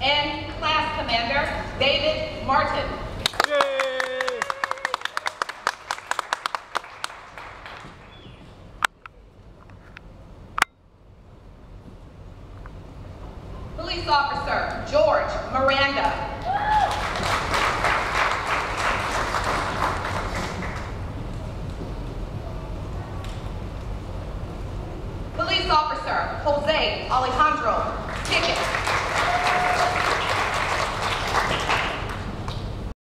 and Class Commander David Martin. Police Officer George Miranda. Police Officer Jose Alejandro